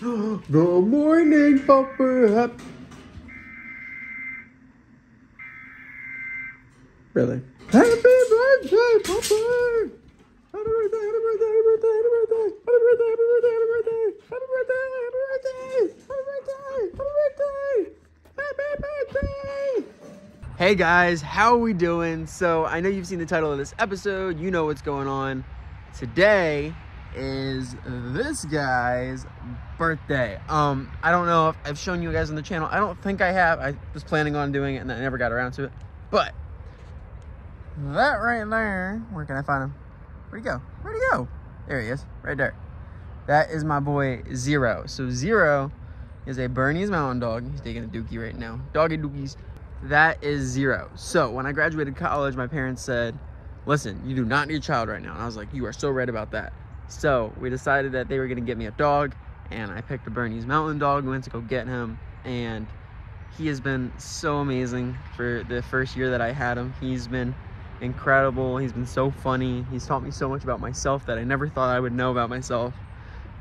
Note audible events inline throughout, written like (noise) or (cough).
Good morning, Papa. Hap- Really? Happy birthday, birthday, happy birthday, happy birthday, happy birthday, happy birthday, happy birthday, happy birthday, happy birthday, happy birthday, happy birthday, happy birthday. Hey guys, how are we doing? So I know you've seen the title of this episode. You know what's going on. Today is this guy's birthday. Um, I don't know if I've shown you guys on the channel. I don't think I have. I was planning on doing it and I never got around to it. But that right there, where can I find him? Where'd he go? Where'd he go? There he is, right there. That is my boy Zero. So Zero is a Bernese Mountain Dog. He's taking a dookie right now. Doggy dookies. That is Zero. So when I graduated college, my parents said, listen, you do not need a child right now. And I was like, you are so right about that. So we decided that they were gonna get me a dog and I picked a Bernese Mountain Dog, went to go get him and he has been so amazing for the first year that I had him. He's been incredible. He's been so funny. He's taught me so much about myself that I never thought I would know about myself.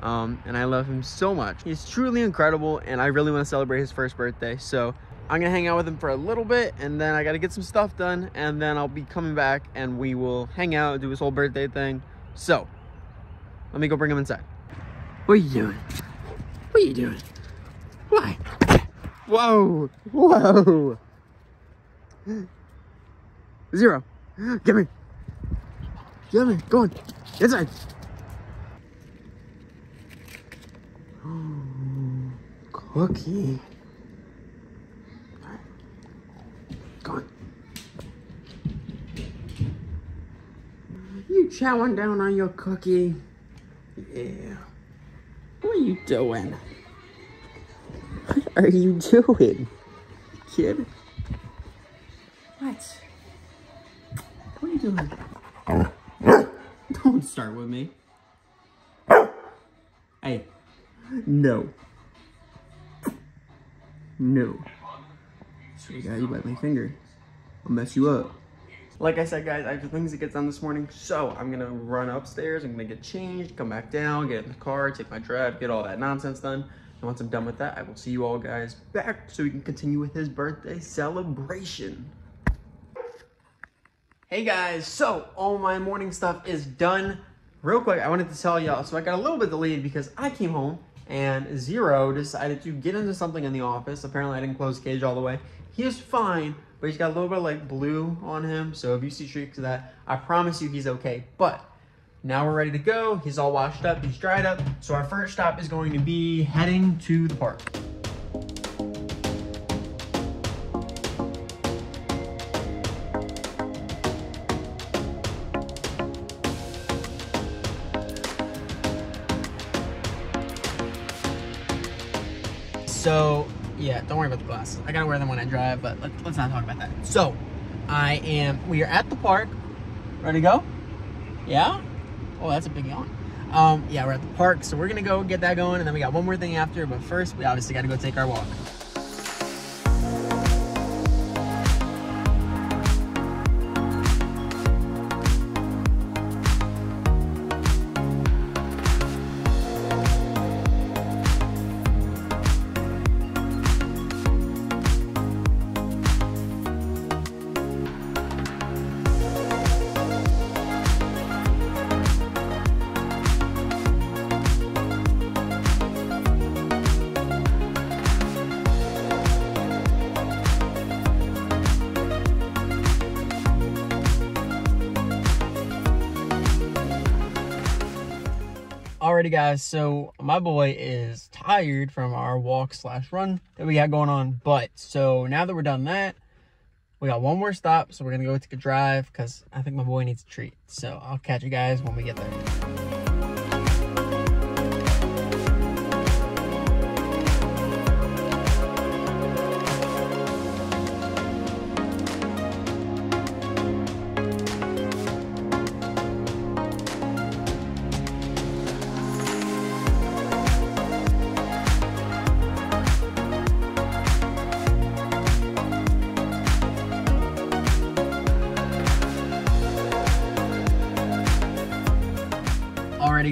Um, and I love him so much. He's truly incredible and I really want to celebrate his first birthday. So I'm gonna hang out with him for a little bit and then I gotta get some stuff done and then I'll be coming back and we will hang out, and do his whole birthday thing. So, let me go bring him inside. What are you doing? What are you doing? Why? Whoa! Whoa! Zero. Get me. Get me. Go on. Inside. Cookie. Go on. You chowing down on your cookie? Yeah. What are you doing? What are you doing, kid? What? What are you doing? Don't start with me. Hey. No. No. Sweet guy, you bite my finger. I'll mess you up. Like I said, guys, I have some things to get done this morning, so I'm gonna run upstairs. I'm gonna get changed, come back down, get in the car, take my drive, get all that nonsense done. And once I'm done with that, I will see you all guys back so we can continue with his birthday celebration. Hey guys, so all my morning stuff is done. Real quick, I wanted to tell y'all, so I got a little bit delayed because I came home and Zero decided to get into something in the office. Apparently I didn't close the cage all the way. He is fine, but he's got a little bit of like blue on him. So if you see streaks of that, I promise you he's okay. But now we're ready to go. He's all washed up, he's dried up. So our first stop is going to be heading to the park. Worry about the glasses. I gotta wear them when I drive, but let, us not talk about that. So, I am, we are at the park. Ready to go? Yeah? Oh, that's a big yawn. Um, yeah, we're at the park, so we're gonna go get that going, and then we got one more thing after, but first, we obviously gotta go take our walk. Alrighty guys, so my boy is tired from our walk slash run that we got going on. But so now that we're done that, we got one more stop. So we're gonna go take a drive because I think my boy needs a treat. So I'll catch you guys when we get there.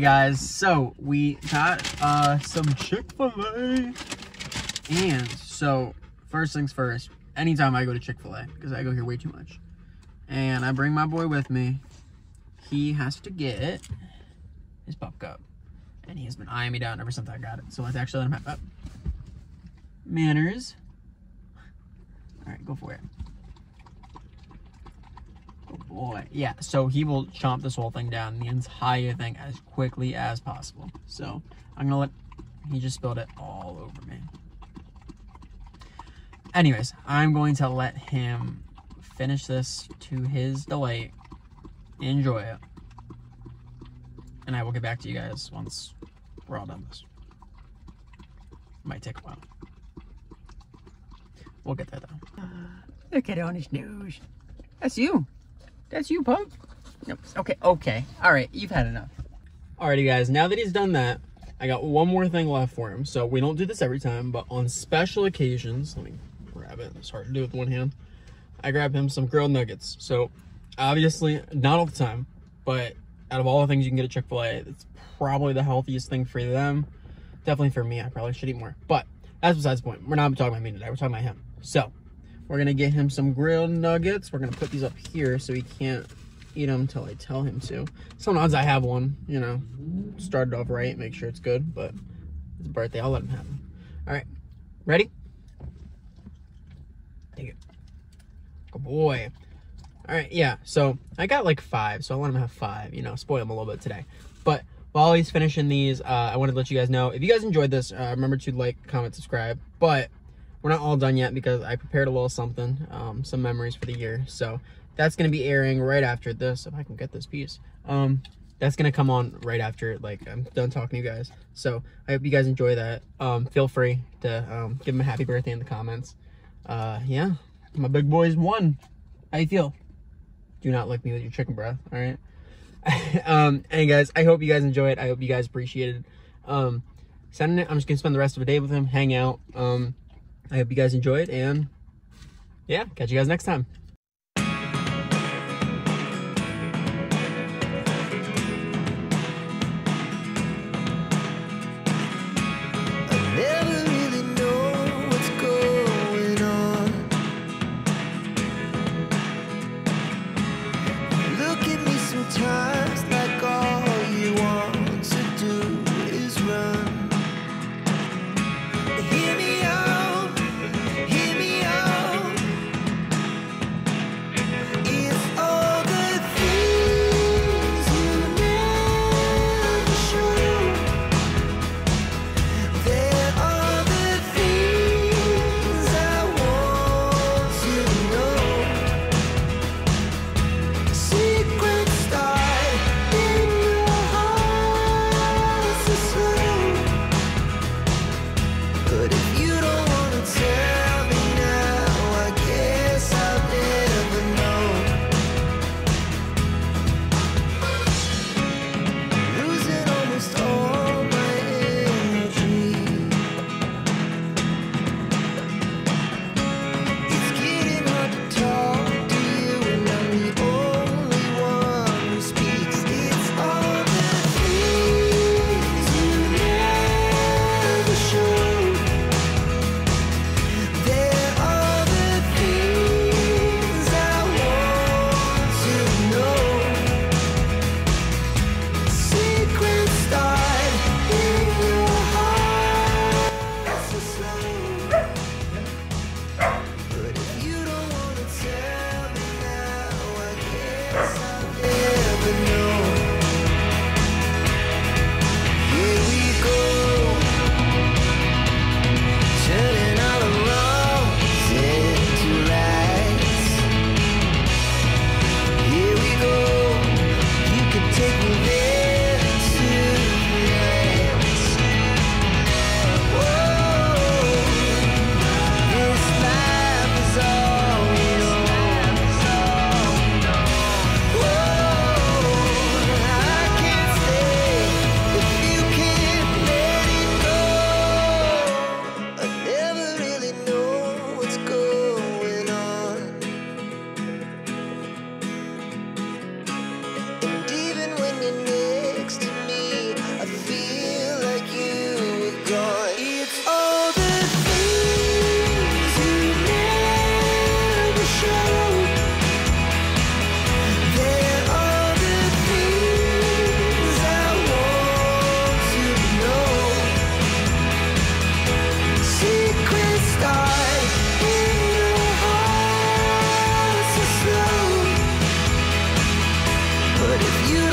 Guys, so we got uh, some Chick-fil-A. And so, first things first, anytime I go to Chick-fil-A, because I go here way too much, and I bring my boy with me, he has to get his pup cup. And he has been eyeing me down ever since I got it. So let's actually let him have. Manners. All right, go for it. Boy. Yeah, so he will chomp this whole thing down, the entire thing, as quickly as possible. So I'm gonna let, he just spilled it all over me. Anyways, I'm going to let him finish this to his delight. Enjoy it. And I will get back to you guys once we're all done with this. Might take a while. We'll get there though. Uh, look at on his nose. That's you. That's you, punk. Nope. Okay, okay. Alright, you've had enough. Alrighty guys, now that he's done that, I got one more thing left for him. So we don't do this every time, but on special occasions, let me grab it. It's hard to do with one hand. I grab him some grilled nuggets. So obviously, not all the time, but out of all the things you can get at Chick-fil-A, it's probably the healthiest thing for them. Definitely for me, I probably should eat more. But that's besides the point. We're not talking about me today. We're talking about him. So we're gonna get him some grilled nuggets. We're gonna put these up here so he can't eat them until I tell him to. Sometimes I have one, you know, start it off right, make sure it's good, but it's a birthday, I'll let him have them. All right, ready? Take it. Good boy. All right, yeah, so I got like five, so I let him have five, you know, spoil him a little bit today. But while he's finishing these, uh, I wanted to let you guys know, if you guys enjoyed this, uh, remember to like, comment, subscribe. But we're not all done yet because I prepared a little something, um, some memories for the year. So that's going to be airing right after this, if I can get this piece. Um, that's going to come on right after, like, I'm done talking to you guys. So I hope you guys enjoy that. Um, feel free to um, give him a happy birthday in the comments. Uh, yeah, my big boys one. How you feel? Do not lick me with your chicken breath, all right? (laughs) um, and guys, I hope you guys enjoy it. I hope you guys appreciate it. Um, sending it. I'm just gonna spend the rest of the day with him, hang out. Um, I hope you guys enjoy it, and yeah, catch you guys next time. But if you